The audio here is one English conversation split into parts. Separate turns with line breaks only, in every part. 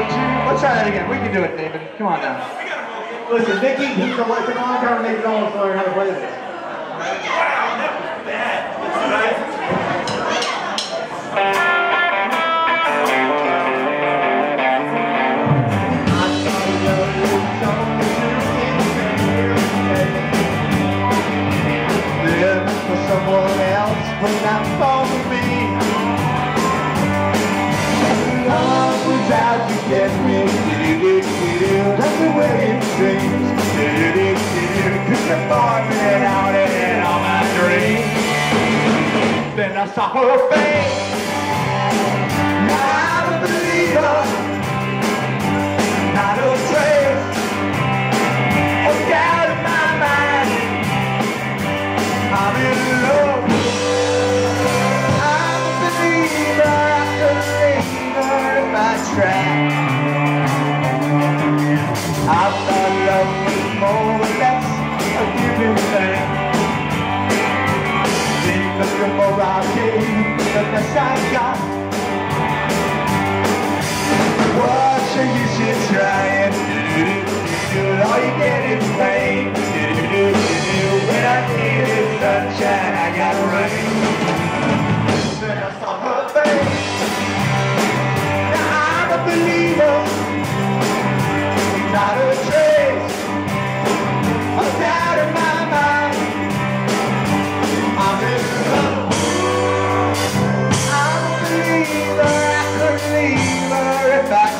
Let's try that again. We can do it, David. Come on now.
Listen, Vicky, he's a, it's a long time to make it all, so I how to play this. Out in all my dreams. Then I saw her face. A believer. Not a trace. of doubt in my mind. I'm in love. I'm a believer. A believer if I try. Less I got. What's the use in trying? All you get is pain. When I need needed sunshine, I got rain.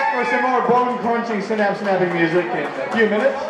back for some more bone crunching, synapse snapping music in a few minutes.